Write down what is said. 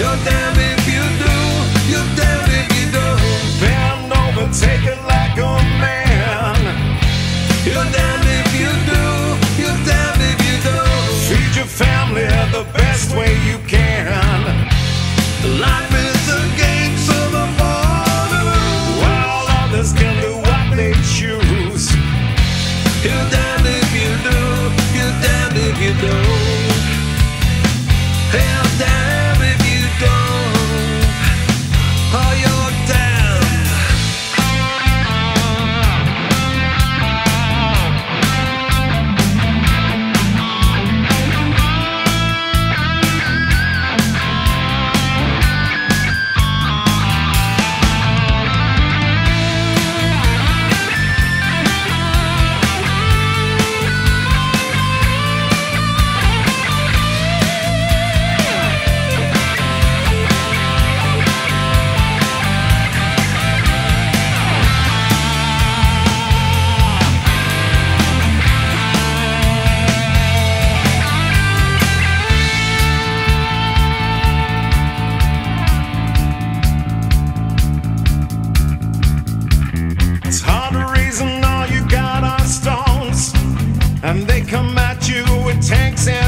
You're damned if you do, you're damned if you don't. Over, take it like a man. You're damned if you do, you're damned if you don't. Your family the best way you can. Life tanks and